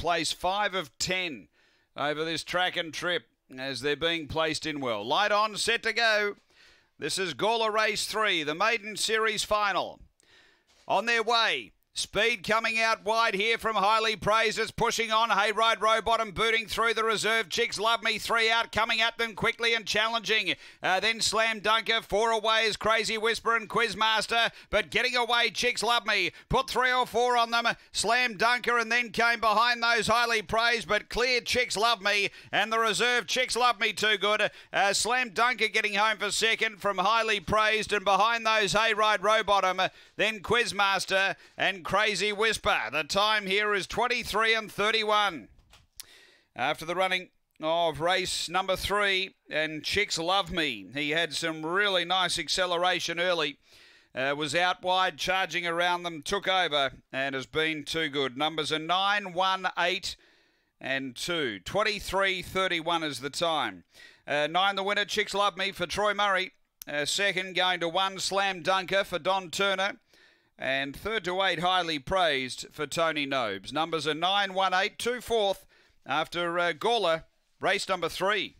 place five of ten over this track and trip as they're being placed in well. Light on, set to go. This is Gawler Race 3, the maiden series final. On their way, Speed coming out wide here from Highly Praised. Pushing on. Hayride Rowbottom booting through the reserve. Chicks Love Me. Three out coming at them quickly and challenging. Uh, then Slam Dunker. Four away is Crazy Whisper and Quizmaster. But getting away, Chicks Love Me. Put three or four on them. Slam Dunker and then came behind those Highly Praised. But clear Chicks Love Me. And the reserve Chicks Love Me too good. Uh, Slam Dunker getting home for second from Highly Praised. And behind those Hayride Rowbottom. Then Quizmaster Crazy Whisper. The time here is 23 and 31. After the running of race number three, and Chicks Love Me, he had some really nice acceleration early. Uh, was out wide, charging around them, took over, and has been too good. Numbers are 9, 1, 8, and 2. 23 31 is the time. Uh, 9 the winner, Chicks Love Me for Troy Murray. Uh, second going to 1 Slam Dunker for Don Turner. And third to eight, highly praised for Tony Nobes. Numbers are 9, 1, 8, 2 fourth after uh, Gawler, race number three.